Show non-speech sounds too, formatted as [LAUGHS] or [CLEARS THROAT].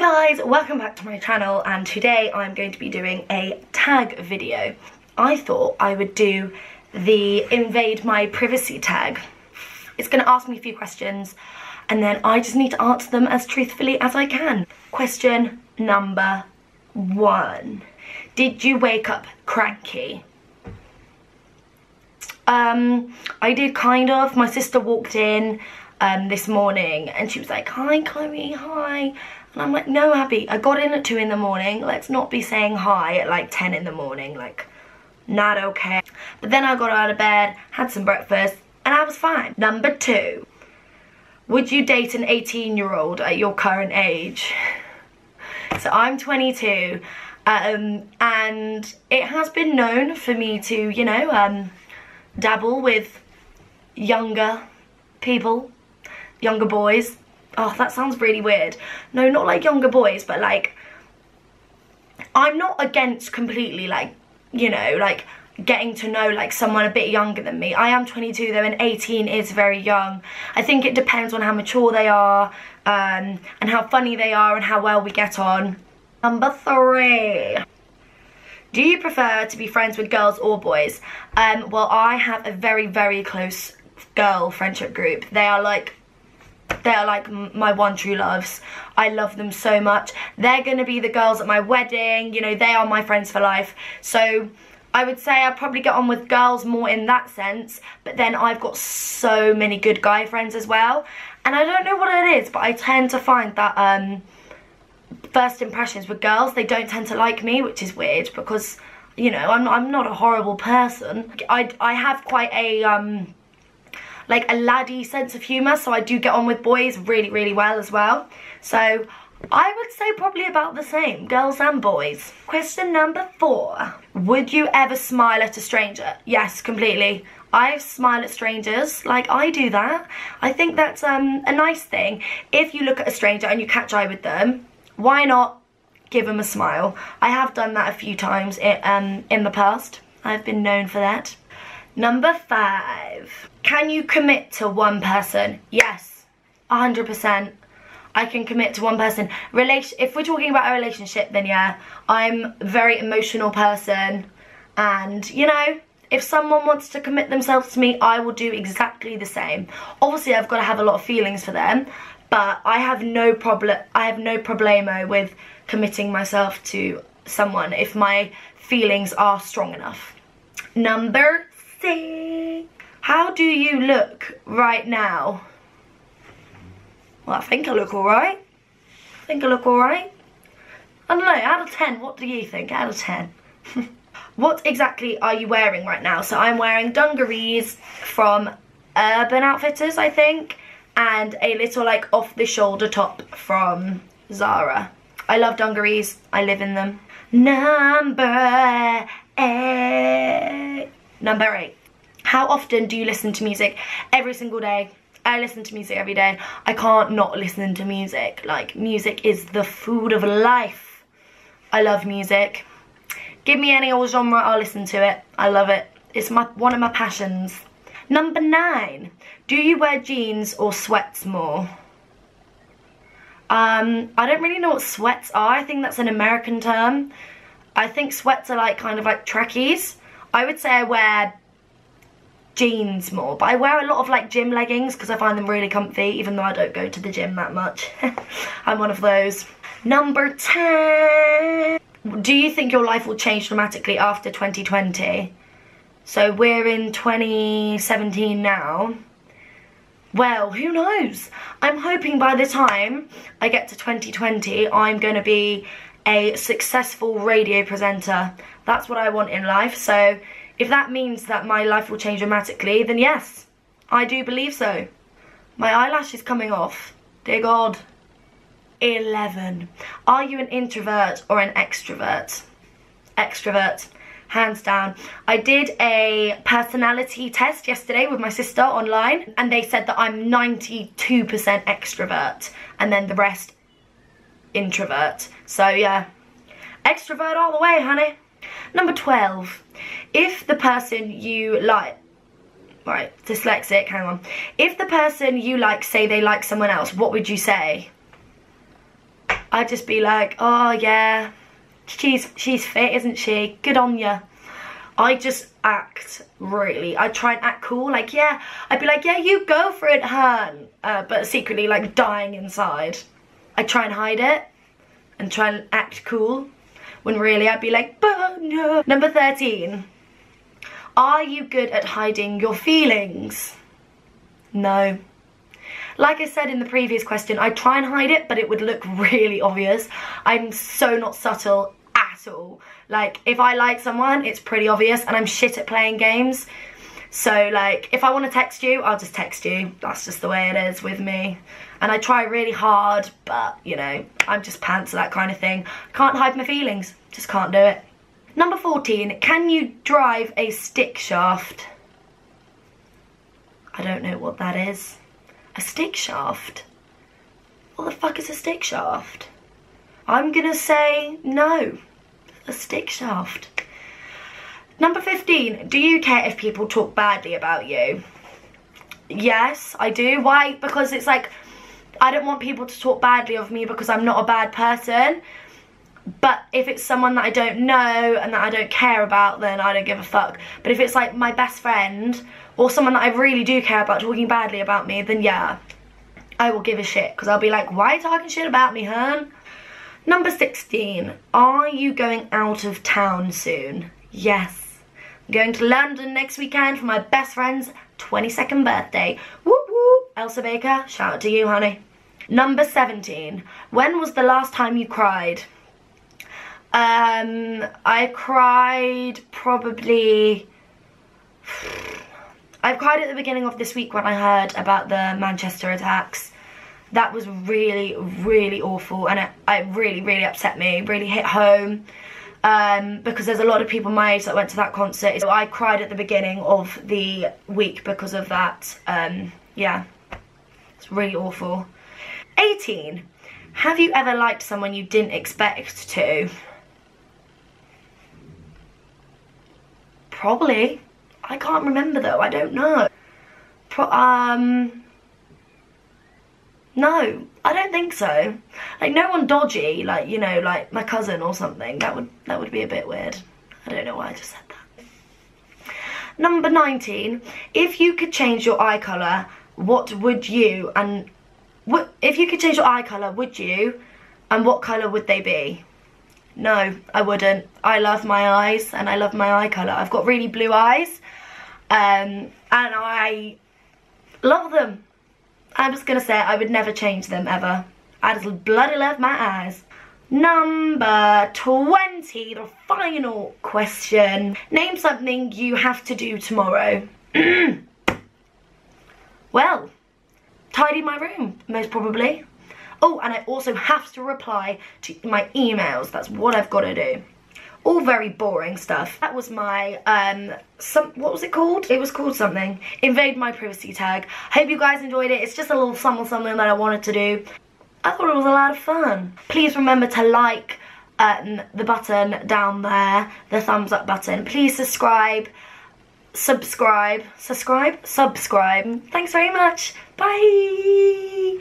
Hi guys, welcome back to my channel and today I'm going to be doing a tag video. I thought I would do the invade my privacy tag. It's going to ask me a few questions and then I just need to answer them as truthfully as I can. Question number one. Did you wake up cranky? Um, I did kind of. My sister walked in um, this morning and she was like, hi Chloe, hi. And I'm like, no Abby, I got in at 2 in the morning. Let's not be saying hi at like 10 in the morning. Like, not okay. But then I got out of bed, had some breakfast, and I was fine. Number two, would you date an 18 year old at your current age? So I'm 22 um, and it has been known for me to, you know, um, dabble with younger people, younger boys. Oh, that sounds really weird. No, not like younger boys, but like, I'm not against completely like, you know, like getting to know like someone a bit younger than me. I am 22 though and 18 is very young. I think it depends on how mature they are um, and how funny they are and how well we get on. Number three. Do you prefer to be friends with girls or boys? Um, well, I have a very, very close girl friendship group. They are like they are like my one true loves. I love them so much. They're going to be the girls at my wedding. You know, they are my friends for life. So I would say I probably get on with girls more in that sense. But then I've got so many good guy friends as well. And I don't know what it is, but I tend to find that... um first impressions with girls, they don't tend to like me, which is weird because, you know, I'm, I'm not a horrible person. I, I have quite a, um, like a laddie sense of humour, so I do get on with boys really, really well as well. So I would say probably about the same, girls and boys. Question number four. Would you ever smile at a stranger? Yes, completely. I smile at strangers, like I do that. I think that's um, a nice thing. If you look at a stranger and you catch eye with them, why not give them a smile? I have done that a few times in, um, in the past. I've been known for that. Number five, can you commit to one person? Yes, 100%. I can commit to one person. Relation if we're talking about a relationship, then yeah, I'm a very emotional person. And, you know, if someone wants to commit themselves to me, I will do exactly the same. Obviously, I've got to have a lot of feelings for them, but I have no problem I have no problemo with committing myself to someone if my feelings are strong enough. Number How do you look right now? Well, I think I look alright. I think I look alright. I don't know, out of 10, what do you think? Out of 10. [LAUGHS] what exactly are you wearing right now? So I'm wearing dungarees from Urban Outfitters, I think and a little like off the shoulder top from Zara. I love dungarees, I live in them. Number eight. Number eight. How often do you listen to music? Every single day. I listen to music every day. I can't not listen to music. Like, music is the food of life. I love music. Give me any old genre, I'll listen to it. I love it. It's my one of my passions. Number nine, do you wear jeans or sweats more? Um, I don't really know what sweats are. I think that's an American term. I think sweats are like kind of like trackies. I would say I wear jeans more, but I wear a lot of like gym leggings because I find them really comfy, even though I don't go to the gym that much. [LAUGHS] I'm one of those. Number 10. Do you think your life will change dramatically after 2020? So we're in 2017 now. Well, who knows? I'm hoping by the time I get to 2020, I'm going to be a successful radio presenter. That's what I want in life. So if that means that my life will change dramatically, then yes, I do believe so. My eyelash is coming off. Dear God. 11. Are you an introvert or an extrovert? Extrovert hands down. I did a personality test yesterday with my sister online and they said that I'm 92% extrovert and then the rest introvert. So yeah, extrovert all the way, honey. Number 12, if the person you like, right, dyslexic, hang on. If the person you like say they like someone else, what would you say? I'd just be like, oh yeah, she's she's fit, isn't she? Good on you. I just act really, I try and act cool, like yeah, I'd be like, yeah, you go for it, hun. Uh, but secretly like dying inside. I try and hide it and try and act cool when really I'd be like, no. Number 13, are you good at hiding your feelings? No. Like I said in the previous question, I try and hide it, but it would look [LAUGHS] really obvious. I'm so not subtle at all. Like, if I like someone, it's pretty obvious, and I'm shit at playing games. So, like, if I want to text you, I'll just text you. That's just the way it is with me. And I try really hard, but, you know, I'm just pants at that kind of thing. Can't hide my feelings. Just can't do it. Number 14, can you drive a stick shaft? I don't know what that is. A stick shaft? What the fuck is a stick shaft? I'm gonna say no. A stick shaft. Number 15, do you care if people talk badly about you? Yes, I do. Why? Because it's like, I don't want people to talk badly of me because I'm not a bad person. But if it's someone that I don't know and that I don't care about, then I don't give a fuck. But if it's like my best friend or someone that I really do care about talking badly about me, then yeah, I will give a shit. Because I'll be like, why are you talking shit about me, hun? Number 16, are you going out of town soon? Yes. I'm going to London next weekend for my best friend's 22nd birthday. Whoop whoop. Elsa Baker, shout out to you, honey. Number 17, when was the last time you cried? Um, I cried probably... I cried at the beginning of this week when I heard about the Manchester attacks. That was really, really awful and it, it really, really upset me, really hit home. Um, because there's a lot of people my age that went to that concert. So I cried at the beginning of the week because of that. Um, yeah, it's really awful. 18. Have you ever liked someone you didn't expect to? Probably. I can't remember though, I don't know. Pro um, no, I don't think so. Like no one dodgy, like, you know, like my cousin or something. That would, that would be a bit weird. I don't know why I just said that. Number 19, if you could change your eye colour, what would you, and what, if you could change your eye colour, would you, and what colour would they be? No, I wouldn't. I love my eyes and I love my eye colour. I've got really blue eyes um, and I love them. I'm just to say I would never change them ever. I just bloody love my eyes. Number 20, the final question. Name something you have to do tomorrow. [CLEARS THROAT] well, tidy my room, most probably. Oh, and I also have to reply to my emails. That's what I've got to do. All very boring stuff. That was my, um, some, what was it called? It was called something. Invade my privacy tag. Hope you guys enjoyed it. It's just a little something something that I wanted to do. I thought it was a lot of fun. Please remember to like um, the button down there, the thumbs up button. Please subscribe, subscribe, subscribe, subscribe. Thanks very much. Bye.